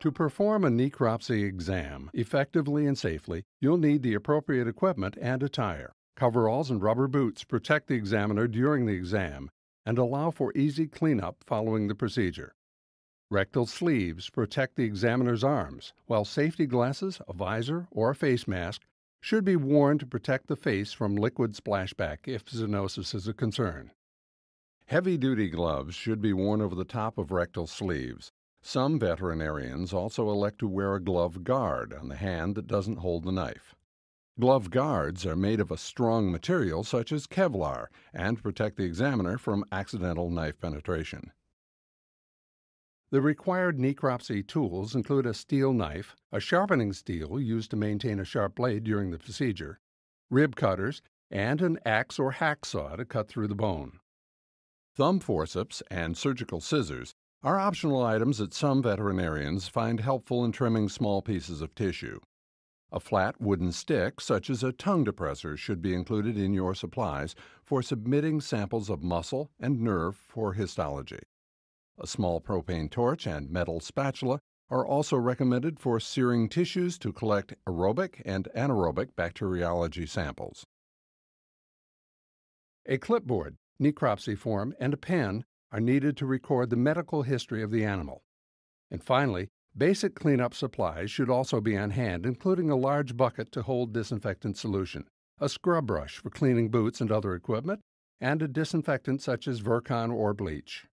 To perform a necropsy exam effectively and safely, you'll need the appropriate equipment and attire. Coveralls and rubber boots protect the examiner during the exam and allow for easy cleanup following the procedure. Rectal sleeves protect the examiner's arms, while safety glasses, a visor, or a face mask should be worn to protect the face from liquid splashback if zoonosis is a concern. Heavy duty gloves should be worn over the top of rectal sleeves. Some veterinarians also elect to wear a glove guard on the hand that doesn't hold the knife. Glove guards are made of a strong material such as Kevlar and protect the examiner from accidental knife penetration. The required necropsy tools include a steel knife, a sharpening steel used to maintain a sharp blade during the procedure, rib cutters, and an axe or hacksaw to cut through the bone. Thumb forceps and surgical scissors are optional items that some veterinarians find helpful in trimming small pieces of tissue. A flat wooden stick, such as a tongue depressor, should be included in your supplies for submitting samples of muscle and nerve for histology. A small propane torch and metal spatula are also recommended for searing tissues to collect aerobic and anaerobic bacteriology samples. A clipboard, necropsy form, and a pen are needed to record the medical history of the animal. And finally, basic cleanup supplies should also be on hand, including a large bucket to hold disinfectant solution, a scrub brush for cleaning boots and other equipment, and a disinfectant such as Virkon or bleach.